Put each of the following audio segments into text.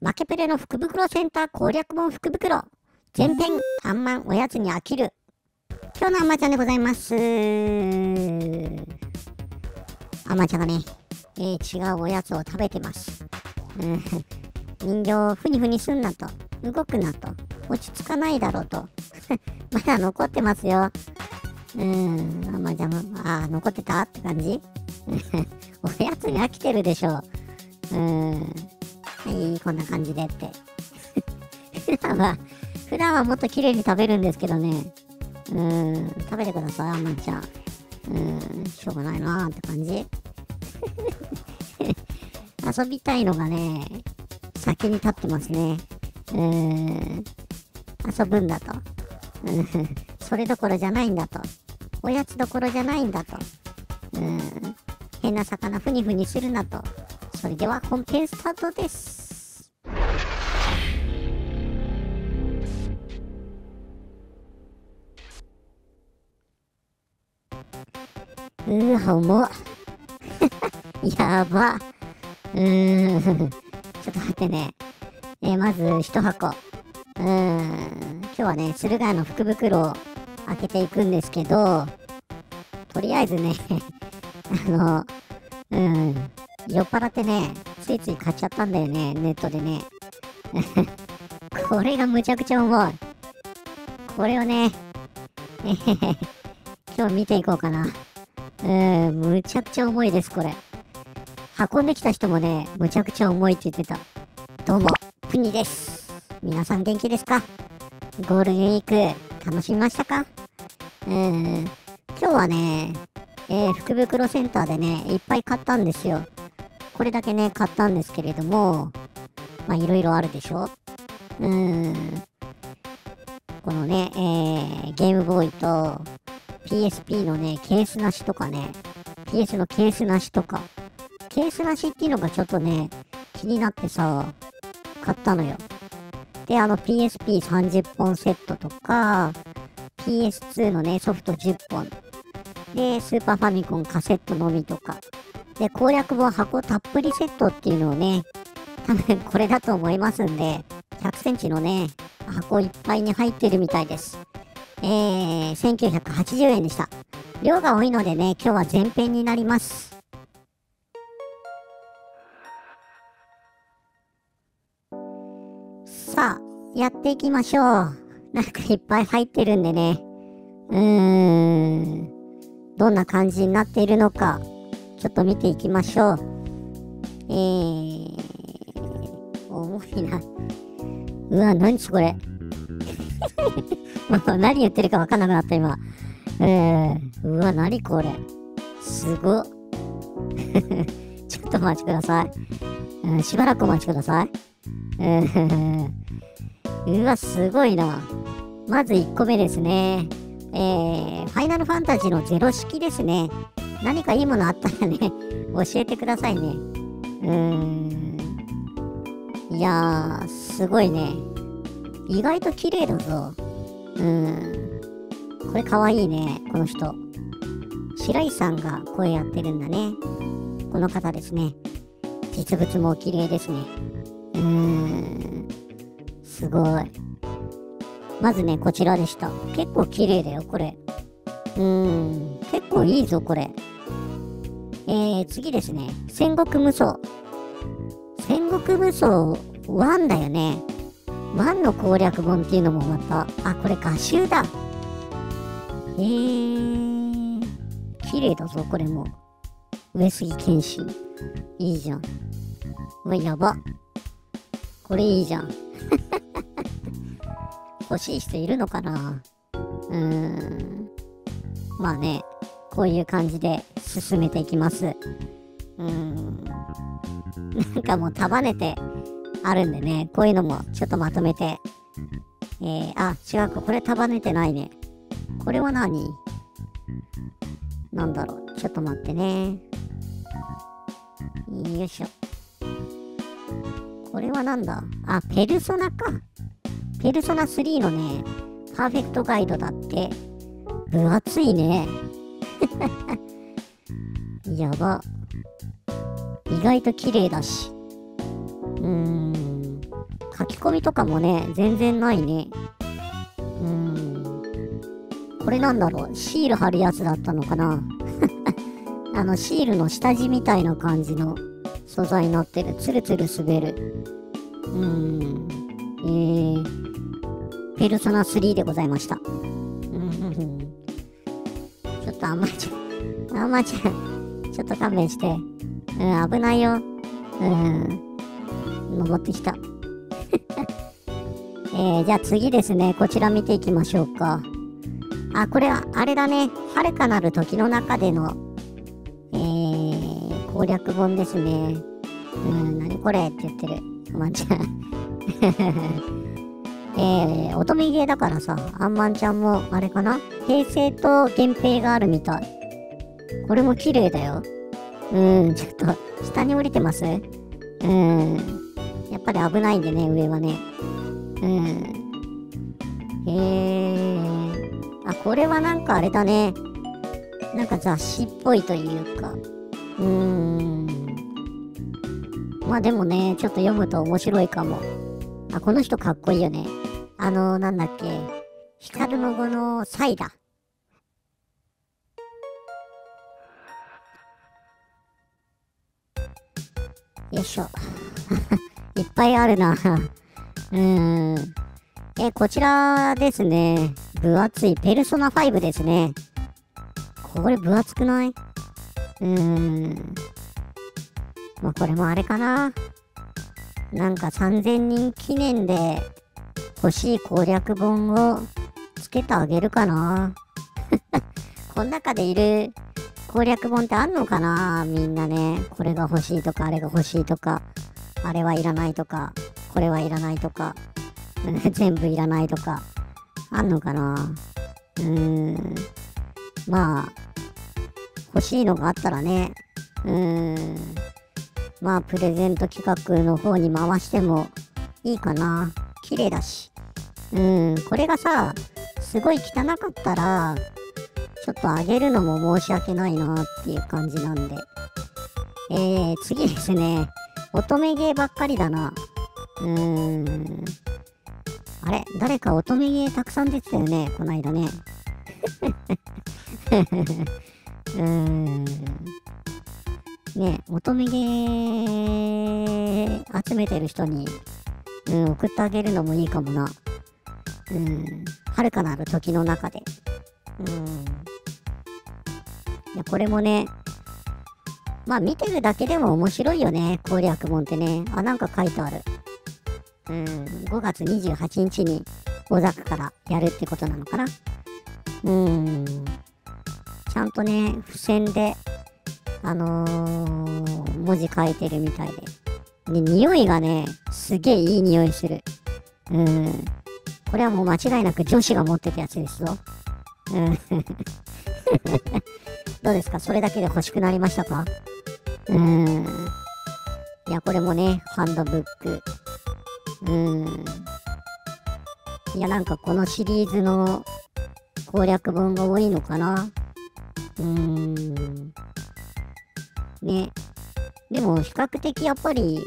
負けプレの福袋センター攻略本福袋。前編あんまんおやつに飽きる。今日のあまちゃんでございます。あまちゃんがね、えー、違うおやつを食べてます、うん、人形をふにふにすんなと。動くなと。落ち着かないだろうと。まだ残ってますよ。うん。あまちゃんもああ残ってたって感じ？おやつに飽きてるでしょう。うん。はい、こんな感じでって。普段は、普段はもっと綺麗に食べるんですけどね。うん、食べてください、あんまちゃん。うん、しょうがないなーって感じ。遊びたいのがね、先に立ってますね。うーん、遊ぶんだと。それどころじゃないんだと。おやつどころじゃないんだと。うーん、変な魚ふにふにするなと。それでは本編スタートです。うわ、重っ。やば。うーん。ちょっと待ってね。えーまず一箱。うーん。今日はね、駿河屋の福袋を開けていくんですけど、とりあえずね、あの、うん、酔っ払ってね、ついつい買っちゃったんだよね、ネットでね。これがむちゃくちゃ重い。これをね、えへへ今日見ていこうかな。うん、むちゃくちゃ重いです、これ。運んできた人もね、むちゃくちゃ重いって言ってた。どうも、プニです。皆さん元気ですか？ゴールデンウィーク、楽しみましたか？うん、今日はね、えー福袋センターでね、いっぱい買ったんですよ。これだけね、買ったんですけれども、まあ、いろいろあるでしょ？うーん。このね、えーゲームボーイと PSP のね、ケースなしとかね、PS のケースなしとか、ケースなしっていうのがちょっとね、気になってさ、買ったのよ。で、あの PSP30 本セットとか、PS2 のね、ソフト10本。で、スーパーファミコンカセットのみとか。で、攻略本箱たっぷりセットっていうのをね、多分これだと思いますんで、100センチのね、箱いっぱいに入ってるみたいです。えー、1980円でした。量が多いのでね、今日は前編になります。さあ、やっていきましょう。なんかいっぱい入ってるんでね。うーん。どんな感じになっているのか、ちょっと見ていきましょう。えー、重いな。うわ、何これ。も う何言ってるか分かんなくなった今。えー、うわ、何これ。すごっ。ちょっとお待ちください。うんしばらくお待ちください。うん うわ、すごいな。まず1個目ですね。えー、ファイナルファンタジーのゼロ式ですね。何かいいものあったらね、教えてくださいね。うーん。いやー、すごいね。意外と綺麗だぞ。うん。これかわいいね、この人。白石さんが声やってるんだね。この方ですね。実物も綺麗ですね。うーん。すごい。まずね、こちらでした。結構綺麗だよ、これ。うーん。結構いいぞ、これ。えー、次ですね。戦国無双。戦国無双1だよね。1の攻略本っていうのもまた、あ、これ画集だ。えー、綺麗だぞ、これも。上杉謙信。いいじゃん。うわ、やば。これいいじゃん。欲しい人いるのかなうーん。まあね、こういう感じで進めていきます。うーん。なんかもう束ねてあるんでね、こういうのもちょっとまとめて。えー、あ、違うか、これ束ねてないね。これは何？なんだろう、ちょっと待ってね。よいしょ。これはなんだ？あ、ペルソナか。ペルソナ3のね、パーフェクトガイドだって。分厚いね。やば。意外と綺麗だし。ーん。書き込みとかもね、全然ないね。うーん。これなんだろう？シール貼るやつだったのかな？あの、シールの下地みたいな感じの素材になってる。ツルツル滑る。うーん。えー、ペルソナ3でございました。ちょっとあんまちゃん、あんまちゃん、ちょっと勘弁して。うん、危ないよ。うん。登ってきた。えー、じゃあ次ですね。こちら見ていきましょうか。あ、これは、あれだね。遥かなる時の中での、えー、攻略本ですね。うん、何これって言ってる。あまんちゃん。えー、乙女ゲーだからさ、あんまんちゃんも、あれかな？平成と源平があるみたい。これも綺麗だよ。うん、ちょっと、下に降りてます？うん。ぱり危ないんでね、上はね。うん。へえ。あ、これはなんかあれだね。なんか雑誌っぽいというか。うーん。まあでもね、ちょっと読むと面白いかも。あ、この人かっこいいよね。あの、なんだっけ。光の語のサイだ。よいしょ。いっぱいあるな。うーん。え、こちらですね。分厚いペルソナ5ですね。これ分厚くない？うーん。まあ、これもあれかな。なんか3000人記念で欲しい攻略本をつけてあげるかな。この中でいる攻略本ってあんのかな？みんなね。これが欲しいとか、あれが欲しいとか、あれはいらないとか、これはいらないとか、全部いらないとか、あんのかな？うーん。まあ、欲しいのがあったらね、うーん。まあ、プレゼント企画の方に回してもいいかな。綺麗だし。うん、これがさ、すごい汚かったら、ちょっとあげるのも申し訳ないなっていう感じなんで。えー、次ですね。乙女ゲーばっかりだな。うーん。あれ？誰か乙女ゲーたくさん出てたよね、こないだね。うーん。ね乙女ゲー集めてる人に、うん、送ってあげるのもいいかもな。うん。遥かなる時の中で。うん。いや、これもね、まあ見てるだけでも面白いよね、攻略本ってね。あ、なんか書いてある。うん、5月28日に大ザクからやるってことなのかな。うん。ちゃんとね、付箋で、あのー、文字書いてるみたいで。で、匂いがね、すげえいい匂いする。うん。これはもう間違いなく女子が持ってたやつですぞ。うん。どうですか？それだけで欲しくなりましたか？うーん。いや、これもね、ハンドブック。うーん。いや、なんかこのシリーズの攻略本が多いのかなうーん。ね。でも、比較的やっぱり、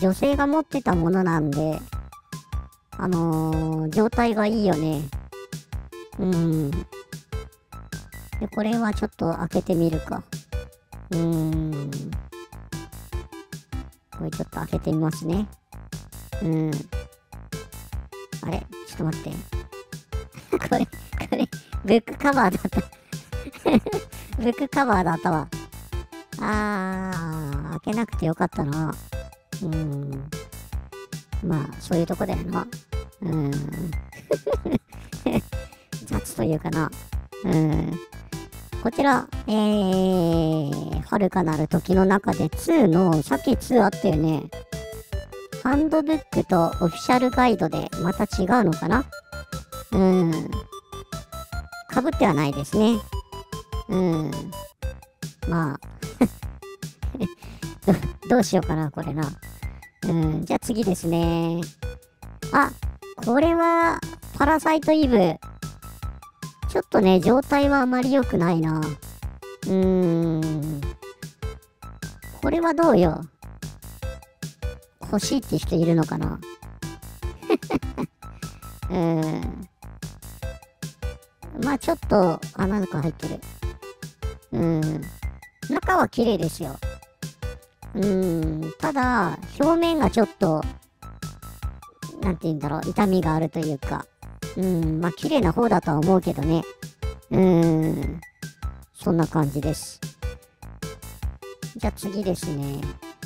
女性が持ってたものなんで、あのー、状態がいいよね。うん。で、これはちょっと開けてみるか。うーん。これちょっと開けてみますね。うん。あれ？ちょっと待って。これ、これ、ブックカバーだった。ブックカバーだったわ。あー、開けなくてよかったな。うん。まあ、そういうとこだよな。うん。雑というかな。うん。こちら、えー、遥かなる時の中で2の、さっき2あったよね。ハンドブックとオフィシャルガイドでまた違うのかな？うん。かぶってはないですね。うん。まあ ど、どうしようかな、これな。うん。じゃあ次ですね。あ、これは、パラサイトイブ。ちょっとね、状態はあまり良くないな。うーん。これはどうよ欲しいって人いるのかな うーん。まあちょっと穴が入ってる。うーん。中は綺麗ですよ。うーん。ただ、表面がちょっと、なんて言うんだろう、痛みがあるというか。うん。まあ綺麗な方だとは思うけどね。うーん。そんな感じです。じゃあ次ですね。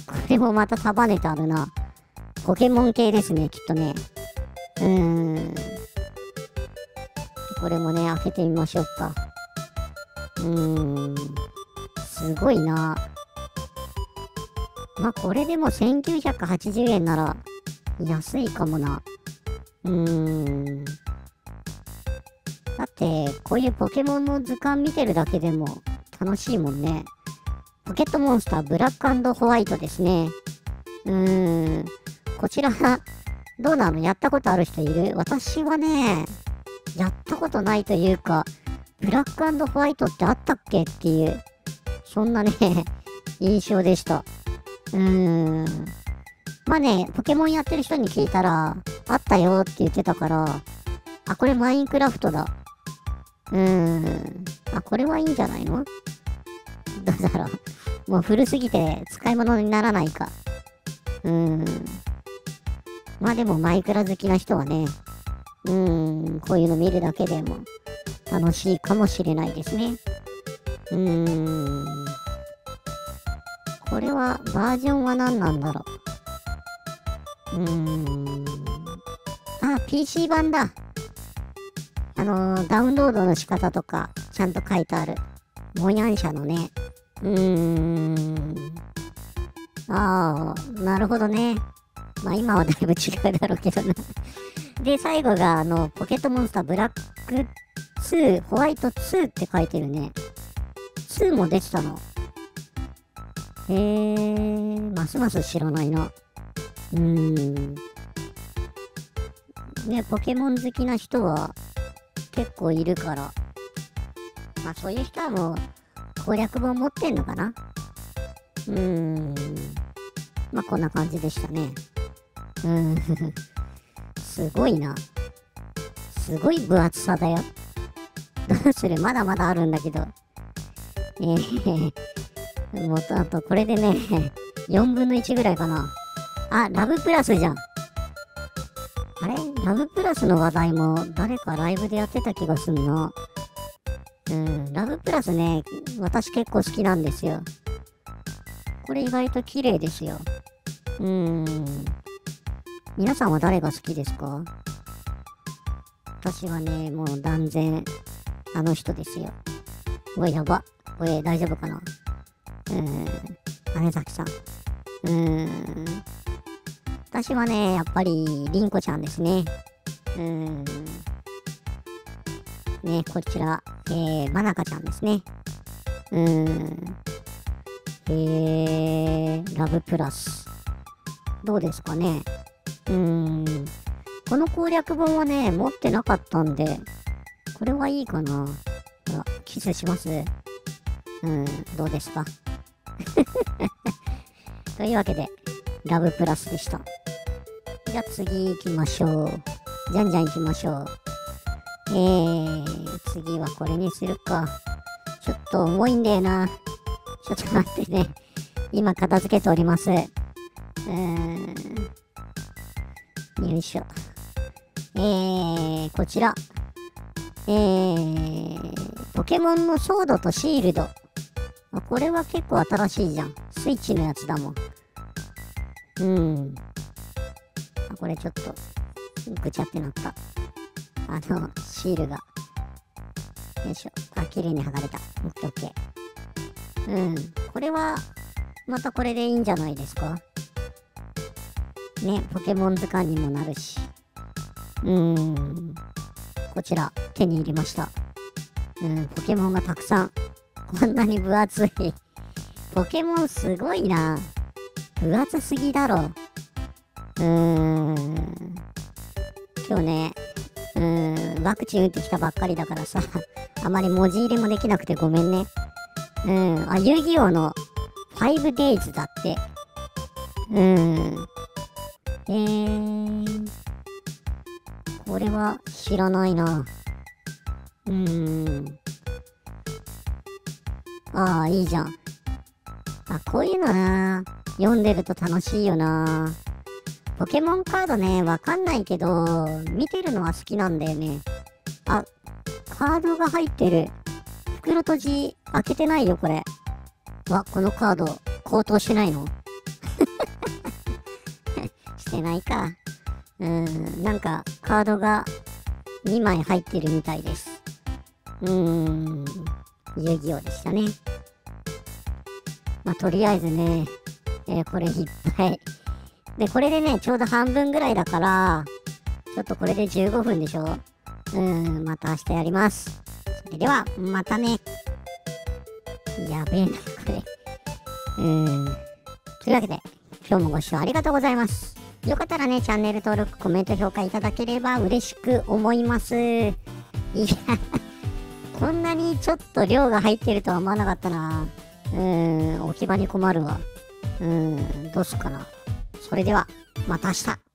これもまた束ねてあるな。ポケモン系ですね、きっとね。うーん。これもね、開けてみましょうか。うーん。すごいな。まあ、これでも1980円なら安いかもな。うーん。だって、こういうポケモンの図鑑見てるだけでも楽しいもんね。ポケットモンスターブラックホワイトですね。うーん。こちら、どうなの？やったことある人いる？私はね、やったことないというか、ブラックホワイトってあったっけっていう、そんなね、印象でした。うーん。まあね、ポケモンやってる人に聞いたら、あったよって言ってたから、あ、これマインクラフトだ。うーん。あ、これはいいんじゃないの？どうだろう。もう古すぎて使い物にならないか。うーん。まあでもマイクラ好きな人はね、うーん、こういうの見るだけでも楽しいかもしれないですね。うーん。これはバージョンは何なんだろう。うーん。あ、PC 版だ。のダウンロードの仕方とかちゃんと書いてある。モヤン社のね。うーん。ああ、なるほどね。まあ今はだいぶ違うだろうけどな。で、最後が、あの、ポケットモンスターブラック2、ホワイト2って書いてるね。2も出てたの。へえー、ますます知らないな。うーん。ね、ポケモン好きな人は結構いるから。まあそういう人はもう攻略本持ってんのかな？うーん。まあこんな感じでしたね。うーん。すごいな。すごい分厚さだよ。どうするまだまだあるんだけど。えー、もうあとこれでね、4分の1ぐらいかな。あ、ラブプラスじゃん。ラブプラスの話題も誰かライブでやってた気がすんな。うん、ラブプラスね、私結構好きなんですよ。これ意外と綺麗ですよ。うーん。皆さんは誰が好きですか？私はね、もう断然、あの人ですよ。おい、やば。おい、大丈夫かな？うーん。姉崎さん。うーん。私はね、やっぱり、りんこちゃんですね。うーん。ね、こちら、えー、まなかちゃんですね。うーん。えー、ラブプラス。どうですかね。うーん。この攻略本はね、持ってなかったんで、これはいいかな。ほら、キスしますうん、どうですか というわけで、ラブプラスでした。じゃあ次行きましょう。じゃんじゃん行きましょう。えー、次はこれにするか。ちょっと重いんだよな。ちょっと待ってね。今片付けております。うーん。よいしょ。えー、こちら。えー、ポケモンのソードとシールド。これは結構新しいじゃん。スイッチのやつだもん。うん。これちょっと、ぐちゃってなった。あの、シールが。よいしょ。あ、綺麗に剥がれた。オッケーオッケー。うん。これは、またこれでいいんじゃないですか？ね、ポケモン図鑑にもなるし。うーん。こちら、手に入れました。うん、ポケモンがたくさん。こんなに分厚い。ポケモンすごいな。分厚すぎだろ。うーん。今日ね、うん、ワクチン打ってきたばっかりだからさ、あまり文字入れもできなくてごめんね。うん、あ、遊戯王の 5days だって。うん。えー、これは知らないな。うーん。ああ、いいじゃん。あ、こういうのな。読んでると楽しいよな。ポケモンカードね、わかんないけど、見てるのは好きなんだよね。あ、カードが入ってる。袋閉じ開けてないよ、これ。わ、このカード、高騰してないの？してないか。うーん、なんか、カードが2枚入ってるみたいです。うーん、遊戯王でしたね。まあ、とりあえずね、えー、これいっぱい。で、これでね、ちょうど半分ぐらいだから、ちょっとこれで15分でしょ？うん、また明日やります。それでは、またね。やべえな、これ。うん。というわけで、今日もご視聴ありがとうございます。よかったらね、チャンネル登録、コメント、評価いただければ嬉しく思います。いや、こんなにちょっと量が入ってるとは思わなかったな。うん、置き場に困るわ。うん、どうすっかな。それでは、また明日。